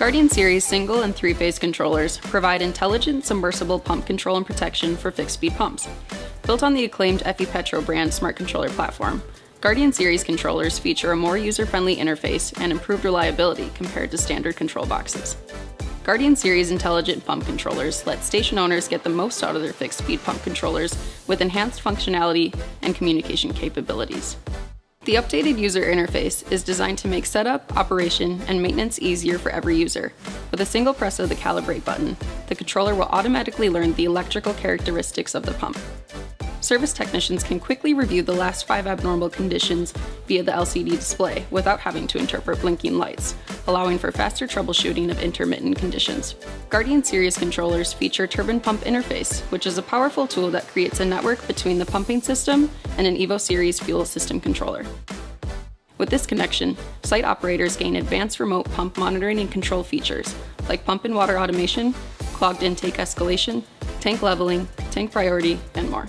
Guardian Series single and three-phase controllers provide intelligent submersible pump control and protection for fixed-speed pumps. Built on the acclaimed FE Petro brand smart controller platform, Guardian Series controllers feature a more user-friendly interface and improved reliability compared to standard control boxes. Guardian Series intelligent pump controllers let station owners get the most out of their fixed-speed pump controllers with enhanced functionality and communication capabilities. The updated user interface is designed to make setup, operation, and maintenance easier for every user. With a single press of the calibrate button, the controller will automatically learn the electrical characteristics of the pump. Service technicians can quickly review the last five abnormal conditions via the LCD display without having to interpret blinking lights, allowing for faster troubleshooting of intermittent conditions. Guardian Series controllers feature Turbine Pump Interface, which is a powerful tool that creates a network between the pumping system and an Evo Series fuel system controller. With this connection, site operators gain advanced remote pump monitoring and control features, like pump and water automation, clogged intake escalation, tank leveling, tank priority, and more.